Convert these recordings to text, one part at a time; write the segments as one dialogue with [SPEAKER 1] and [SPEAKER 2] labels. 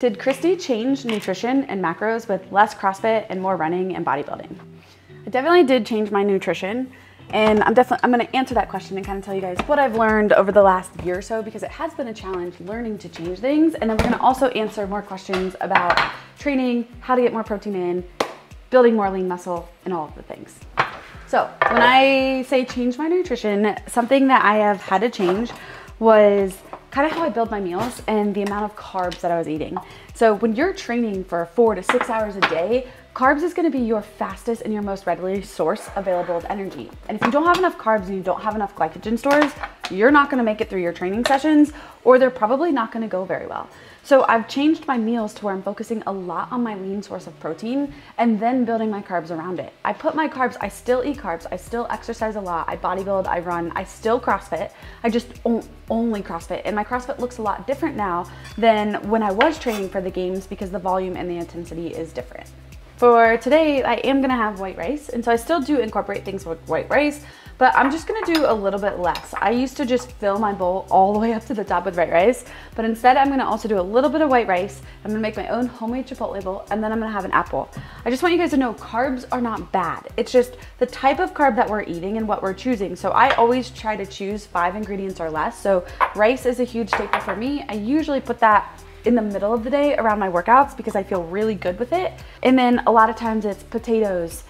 [SPEAKER 1] Did Kristi change nutrition and macros with less CrossFit and more running and bodybuilding? I definitely did change my nutrition and I'm definitely I'm gonna answer that question and kind of tell you guys what I've learned over the last year or so because it has been a challenge learning to change things. And then we're gonna also answer more questions about training, how to get more protein in, building more lean muscle, and all of the things. So when I say change my nutrition, something that I have had to change was kind of how I build my meals and the amount of carbs that I was eating. So when you're training for four to six hours a day, carbs is gonna be your fastest and your most readily source available of energy. And if you don't have enough carbs and you don't have enough glycogen stores, you're not gonna make it through your training sessions or they're probably not gonna go very well. So I've changed my meals to where I'm focusing a lot on my lean source of protein and then building my carbs around it. I put my carbs, I still eat carbs, I still exercise a lot, I bodybuild, I run, I still CrossFit. I just only CrossFit. And my CrossFit looks a lot different now than when I was training for the games because the volume and the intensity is different. For today, I am gonna have white rice, and so I still do incorporate things with white rice, but I'm just gonna do a little bit less. I used to just fill my bowl all the way up to the top with white rice, but instead I'm gonna also do a little bit of white rice. I'm gonna make my own homemade chipotle bowl, and then I'm gonna have an apple. I just want you guys to know carbs are not bad. It's just the type of carb that we're eating and what we're choosing. So I always try to choose five ingredients or less. So rice is a huge staple for me. I usually put that in the middle of the day around my workouts because I feel really good with it. And then a lot of times it's potatoes,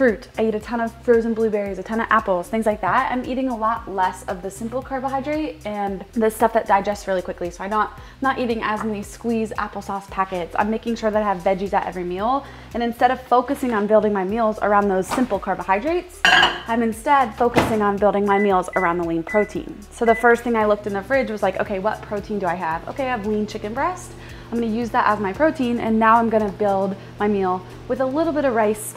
[SPEAKER 1] fruit. I eat a ton of frozen blueberries, a ton of apples, things like that. I'm eating a lot less of the simple carbohydrate and the stuff that digests really quickly. So I'm not, not eating as many squeeze applesauce packets. I'm making sure that I have veggies at every meal. And instead of focusing on building my meals around those simple carbohydrates, I'm instead focusing on building my meals around the lean protein. So the first thing I looked in the fridge was like, okay, what protein do I have? Okay, I have lean chicken breast. I'm gonna use that as my protein and now I'm gonna build my meal with a little bit of rice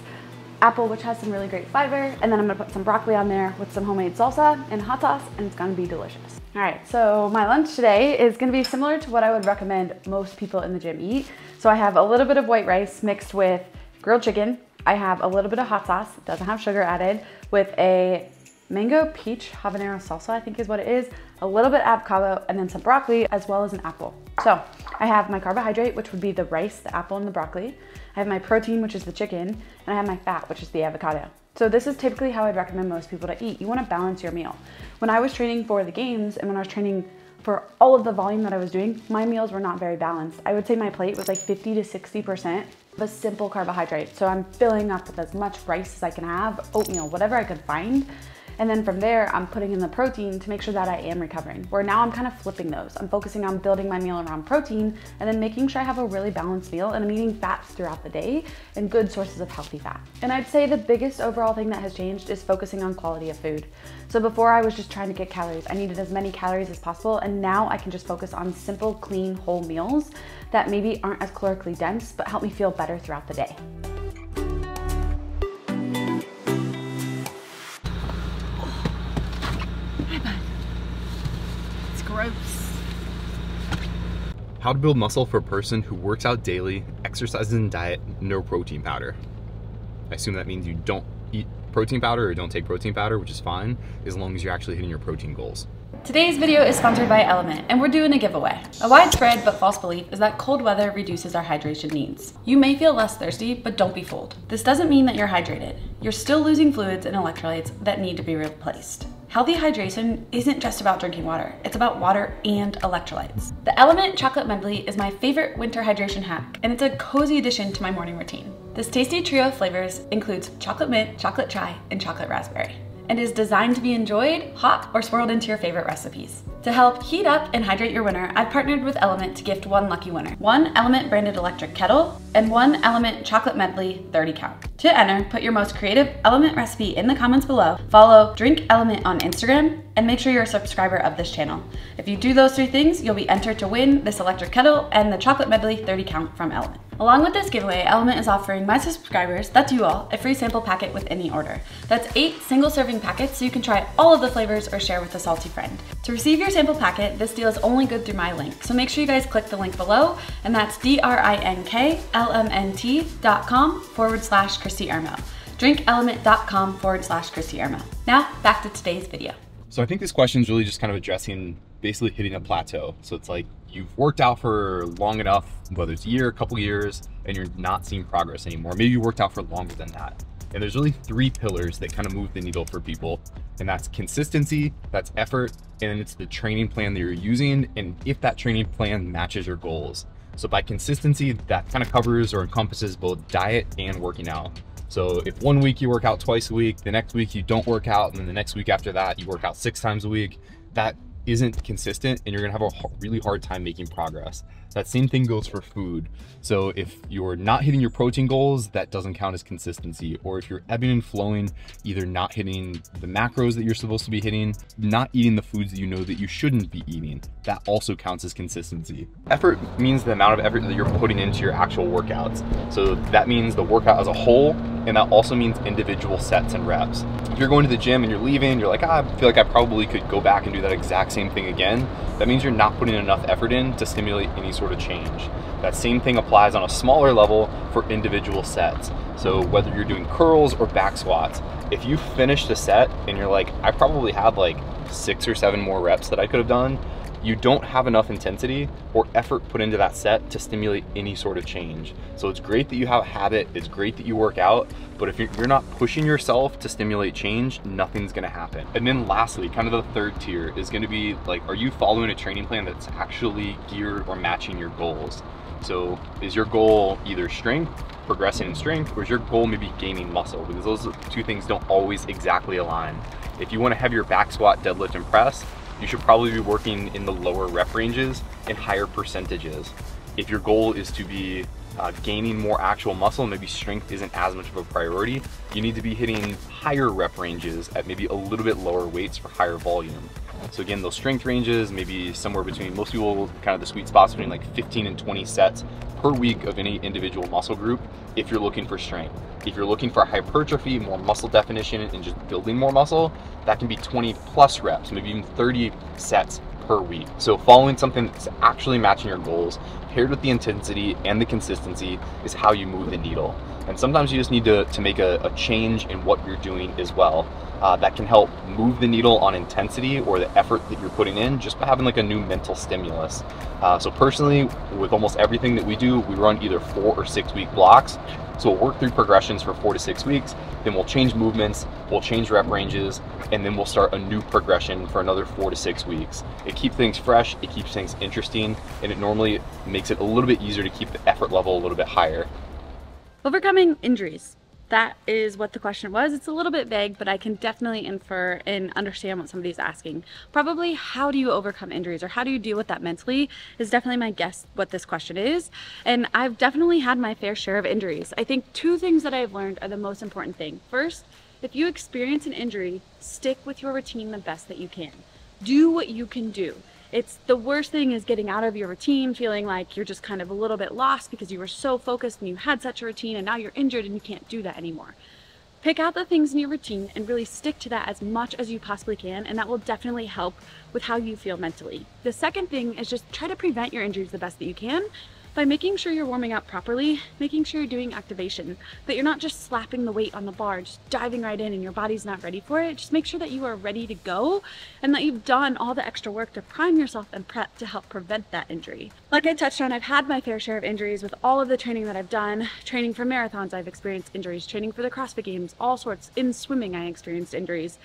[SPEAKER 1] apple, which has some really great fiber, and then I'm gonna put some broccoli on there with some homemade salsa and hot sauce, and it's gonna be delicious. All right, so my lunch today is gonna be similar to what I would recommend most people in the gym eat. So I have a little bit of white rice mixed with grilled chicken. I have a little bit of hot sauce, doesn't have sugar added, with a mango peach habanero salsa, I think is what it is, a little bit avocado, and then some broccoli, as well as an apple. So I have my carbohydrate, which would be the rice, the apple, and the broccoli. I have my protein, which is the chicken, and I have my fat, which is the avocado. So this is typically how I'd recommend most people to eat. You wanna balance your meal. When I was training for the games and when I was training for all of the volume that I was doing, my meals were not very balanced. I would say my plate was like 50 to 60% of a simple carbohydrate. So I'm filling up with as much rice as I can have, oatmeal, whatever I could find. And then from there, I'm putting in the protein to make sure that I am recovering. Where now I'm kind of flipping those. I'm focusing on building my meal around protein and then making sure I have a really balanced meal and I'm eating fats throughout the day and good sources of healthy fat. And I'd say the biggest overall thing that has changed is focusing on quality of food. So before I was just trying to get calories, I needed as many calories as possible. And now I can just focus on simple, clean, whole meals that maybe aren't as calorically dense, but help me feel better throughout the day.
[SPEAKER 2] How to build muscle for a person who works out daily, exercises and diet, no protein powder. I assume that means you don't eat protein powder or don't take protein powder, which is fine, as long as you're actually hitting your protein goals.
[SPEAKER 1] Today's video is sponsored by Element, and we're doing a giveaway. A widespread but false belief is that cold weather reduces our hydration needs. You may feel less thirsty, but don't be fooled. This doesn't mean that you're hydrated. You're still losing fluids and electrolytes that need to be replaced. Healthy hydration isn't just about drinking water, it's about water and electrolytes. The Element Chocolate Medley is my favorite winter hydration hack, and it's a cozy addition to my morning routine. This tasty trio of flavors includes chocolate mint, chocolate chai, and chocolate raspberry and is designed to be enjoyed hot or swirled into your favorite recipes. To help heat up and hydrate your winter, I've partnered with Element to gift one lucky winner. One Element branded electric kettle and one Element chocolate medley 30 count. To enter, put your most creative Element recipe in the comments below, follow Drink Element on Instagram, and make sure you're a subscriber of this channel. If you do those three things, you'll be entered to win this electric kettle and the chocolate medley 30 count from Element. Along with this giveaway, Element is offering my subscribers, that's you all, a free sample packet with any order. That's eight single serving packets so you can try all of the flavors or share with a salty friend. To receive your sample packet, this deal is only good through my link, so make sure you guys click the link below, and that's D-R-I-N-K-L-M-N-T.com forward slash Kristi Eramo. DrinkLMNT.com forward slash Kristi Eramo. Now, back to today's video.
[SPEAKER 2] So I think this question is really just kind of addressing basically hitting a plateau. So it's like you've worked out for long enough, whether it's a year, a couple years, and you're not seeing progress anymore. Maybe you worked out for longer than that. And there's really three pillars that kind of move the needle for people. And that's consistency, that's effort, and it's the training plan that you're using, and if that training plan matches your goals. So by consistency, that kind of covers or encompasses both diet and working out. So if one week you work out twice a week, the next week you don't work out, and then the next week after that you work out six times a week, that isn't consistent and you're gonna have a really hard time making progress. That same thing goes for food. So if you're not hitting your protein goals, that doesn't count as consistency. Or if you're ebbing and flowing, either not hitting the macros that you're supposed to be hitting, not eating the foods that you know that you shouldn't be eating, that also counts as consistency. Effort means the amount of effort that you're putting into your actual workouts. So that means the workout as a whole, and that also means individual sets and reps. If you're going to the gym and you're leaving, you're like, ah, I feel like I probably could go back and do that exact same thing again. That means you're not putting enough effort in to stimulate any sort of change. That same thing applies on a smaller level for individual sets. So whether you're doing curls or back squats, if you finished a set and you're like, I probably had like six or seven more reps that I could have done, you don't have enough intensity or effort put into that set to stimulate any sort of change. So it's great that you have a habit, it's great that you work out, but if you're not pushing yourself to stimulate change, nothing's gonna happen. And then lastly, kind of the third tier is gonna be like, are you following a training plan that's actually geared or matching your goals? So is your goal either strength, progressing in strength, or is your goal maybe gaining muscle? Because those two things don't always exactly align. If you wanna have your back squat, deadlift, and press, you should probably be working in the lower rep ranges and higher percentages. If your goal is to be uh, gaining more actual muscle, maybe strength isn't as much of a priority, you need to be hitting higher rep ranges at maybe a little bit lower weights for higher volume. So again, those strength ranges, maybe somewhere between, most people kind of the sweet spots between like 15 and 20 sets per week of any individual muscle group if you're looking for strength. If you're looking for hypertrophy, more muscle definition, and just building more muscle, that can be 20 plus reps, maybe even 30 sets per week. So following something that's actually matching your goals, paired with the intensity and the consistency, is how you move the needle. And sometimes you just need to, to make a, a change in what you're doing as well. Uh, that can help move the needle on intensity or the effort that you're putting in just by having like a new mental stimulus. Uh, so personally, with almost everything that we do, we run either four or six week blocks. So we'll work through progressions for four to six weeks, then we'll change movements, we'll change rep ranges, and then we'll start a new progression for another four to six weeks. It keeps things fresh, it keeps things interesting, and it normally makes it a little bit easier to keep the effort level a little bit higher.
[SPEAKER 1] Overcoming injuries. That is what the question was. It's a little bit vague, but I can definitely infer and understand what somebody's asking. Probably how do you overcome injuries or how do you deal with that mentally is definitely my guess what this question is. And I've definitely had my fair share of injuries. I think two things that I've learned are the most important thing. First, if you experience an injury, stick with your routine the best that you can. Do what you can do. It's the worst thing is getting out of your routine, feeling like you're just kind of a little bit lost because you were so focused and you had such a routine and now you're injured and you can't do that anymore. Pick out the things in your routine and really stick to that as much as you possibly can, and that will definitely help with how you feel mentally. The second thing is just try to prevent your injuries the best that you can by making sure you're warming up properly, making sure you're doing activation, that you're not just slapping the weight on the bar, just diving right in and your body's not ready for it. Just make sure that you are ready to go and that you've done all the extra work to prime yourself and prep to help prevent that injury. Like I touched on, I've had my fair share of injuries with all of the training that I've done. Training for marathons, I've experienced injuries. Training for the CrossFit Games, all sorts. In swimming, I experienced injuries.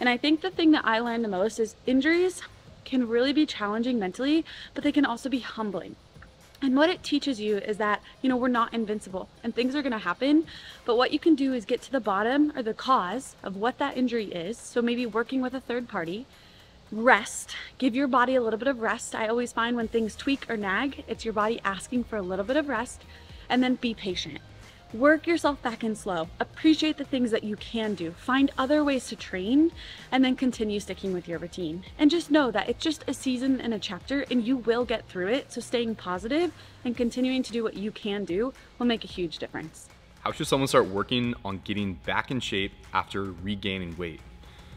[SPEAKER 1] And I think the thing that I learned the most is injuries can really be challenging mentally, but they can also be humbling. And what it teaches you is that, you know, we're not invincible and things are going to happen. But what you can do is get to the bottom or the cause of what that injury is. So maybe working with a third party, rest, give your body a little bit of rest. I always find when things tweak or nag, it's your body asking for a little bit of rest and then be patient. Work yourself back in slow. Appreciate the things that you can do. Find other ways to train and then continue sticking with your routine. And just know that it's just a season and a chapter and you will get through it. So staying positive and continuing to do what you can do will make a huge difference.
[SPEAKER 2] How should someone start working on getting back in shape after regaining weight?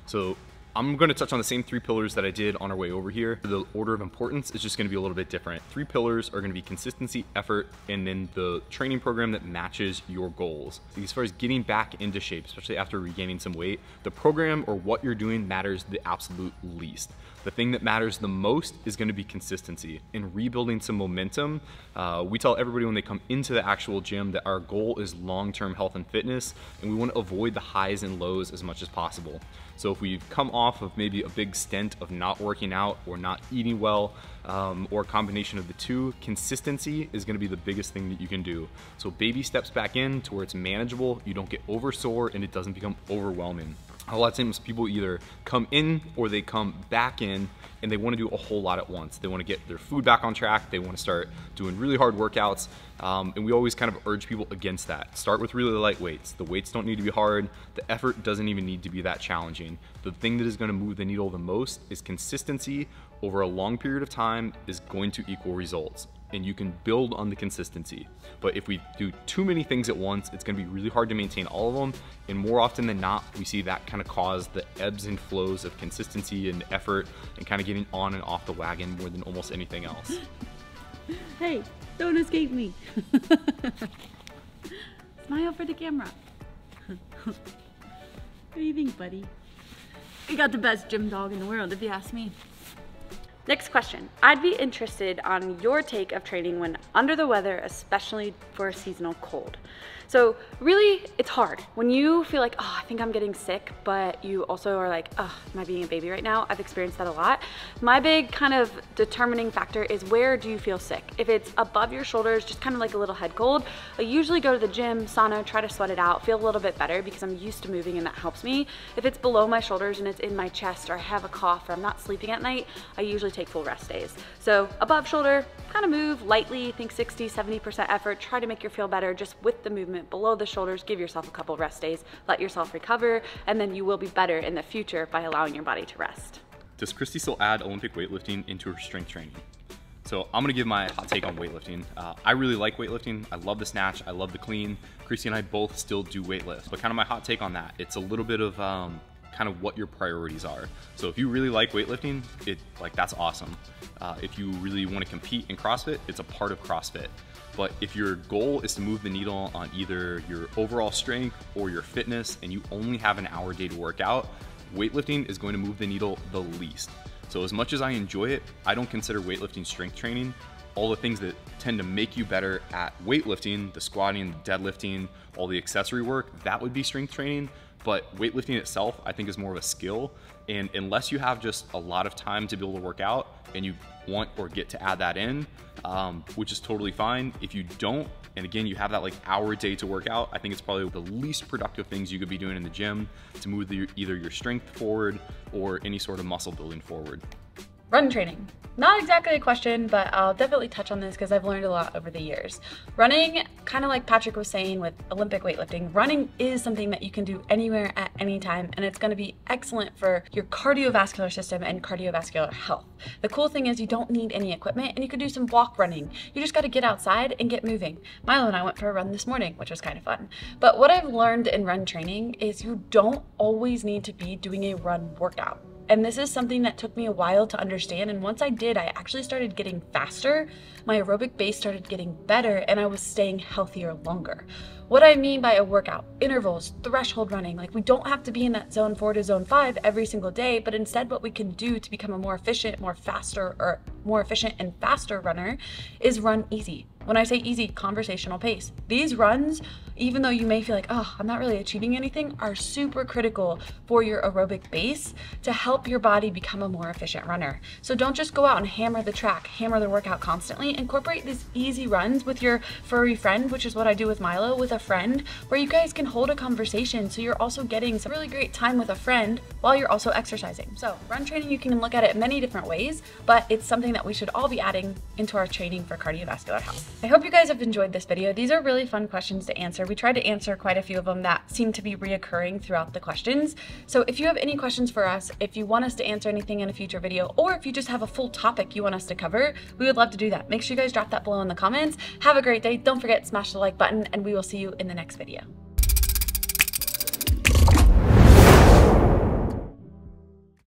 [SPEAKER 2] So I'm gonna touch on the same three pillars that I did on our way over here. The order of importance is just gonna be a little bit different. Three pillars are gonna be consistency, effort, and then the training program that matches your goals. As far as getting back into shape, especially after regaining some weight, the program or what you're doing matters the absolute least. The thing that matters the most is gonna be consistency and rebuilding some momentum. Uh, we tell everybody when they come into the actual gym that our goal is long-term health and fitness, and we wanna avoid the highs and lows as much as possible. So if we've come off of maybe a big stint of not working out or not eating well, um, or a combination of the two, consistency is gonna be the biggest thing that you can do. So baby steps back in to where it's manageable, you don't get over sore, and it doesn't become overwhelming a lot of times people either come in or they come back in and they want to do a whole lot at once. They want to get their food back on track. They want to start doing really hard workouts. Um, and we always kind of urge people against that. Start with really light weights. The weights don't need to be hard. The effort doesn't even need to be that challenging. The thing that is going to move the needle the most is consistency over a long period of time is going to equal results and you can build on the consistency. But if we do too many things at once, it's gonna be really hard to maintain all of them. And more often than not, we see that kind of cause the ebbs and flows of consistency and effort and kind of getting on and off the wagon more than almost anything else.
[SPEAKER 1] hey, don't escape me. Smile for the camera. what do you think, buddy? We got the best gym dog in the world, if you ask me. Next question. I'd be interested on your take of training when under the weather, especially for a seasonal cold. So really, it's hard. When you feel like, oh, I think I'm getting sick, but you also are like, oh, am I being a baby right now? I've experienced that a lot. My big kind of determining factor is where do you feel sick? If it's above your shoulders, just kind of like a little head cold, I usually go to the gym, sauna, try to sweat it out, feel a little bit better because I'm used to moving and that helps me. If it's below my shoulders and it's in my chest or I have a cough or I'm not sleeping at night, I usually take full rest days. So above shoulder, kind of move lightly, think 60, 70% effort, try to make you feel better just with the movement movement below the shoulders, give yourself a couple rest days, let yourself recover, and then you will be better in the future by allowing your body to rest.
[SPEAKER 2] Does Kristi still add Olympic weightlifting into her strength training? So I'm gonna give my hot take on weightlifting. Uh, I really like weightlifting. I love the snatch. I love the clean. Kristi and I both still do weightlift, but kind of my hot take on that. It's a little bit of um, kind of what your priorities are. So if you really like weightlifting, it like that's awesome. Uh, if you really want to compete in CrossFit, it's a part of CrossFit. But if your goal is to move the needle on either your overall strength or your fitness and you only have an hour day to work out, weightlifting is going to move the needle the least. So as much as I enjoy it, I don't consider weightlifting strength training. All the things that tend to make you better at weightlifting, the squatting, the deadlifting, all the accessory work, that would be strength training. But weightlifting itself, I think, is more of a skill. And unless you have just a lot of time to be able to work out and you want or get to add that in, um, which is totally fine. If you don't, and again, you have that like hour a day to work out, I think it's probably the least productive things you could be doing in the gym to move the, either your strength forward or any sort of muscle building forward.
[SPEAKER 1] Run training. Not exactly a question, but I'll definitely touch on this because I've learned a lot over the years. Running, kind of like Patrick was saying with Olympic weightlifting, running is something that you can do anywhere at any time, and it's going to be excellent for your cardiovascular system and cardiovascular health. The cool thing is you don't need any equipment, and you can do some walk running. You just got to get outside and get moving. Milo and I went for a run this morning, which was kind of fun. But what I've learned in run training is you don't always need to be doing a run workout. And this is something that took me a while to understand. And once I did, I actually started getting faster. My aerobic base started getting better and I was staying healthier longer. What I mean by a workout, intervals, threshold running, like we don't have to be in that zone four to zone five every single day, but instead what we can do to become a more efficient, more faster, or more efficient and faster runner is run easy. When I say easy, conversational pace. These runs, even though you may feel like, oh, I'm not really achieving anything, are super critical for your aerobic base to help your body become a more efficient runner. So don't just go out and hammer the track, hammer the workout constantly. Incorporate these easy runs with your furry friend, which is what I do with Milo, with a friend, where you guys can hold a conversation. So you're also getting some really great time with a friend while you're also exercising. So run training, you can look at it many different ways, but it's something that we should all be adding into our training for cardiovascular health. I hope you guys have enjoyed this video. These are really fun questions to answer. We tried to answer quite a few of them that seem to be reoccurring throughout the questions. So if you have any questions for us, if you want us to answer anything in a future video, or if you just have a full topic you want us to cover, we would love to do that. Make sure you guys drop that below in the comments. Have a great day. Don't forget, smash the like button, and we will see you in the next video.